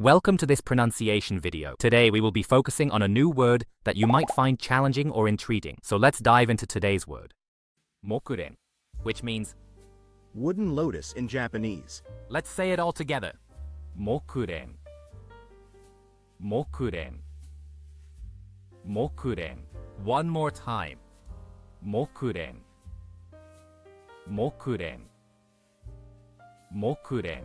Welcome to this pronunciation video. Today we will be focusing on a new word that you might find challenging or intriguing. So let's dive into today's word. Mokuren, which means, Wooden lotus in Japanese. let's say it all together. Mokuren. Mokuren. Mokuren. One more time. Mokuren. Mokuren. Mokuren.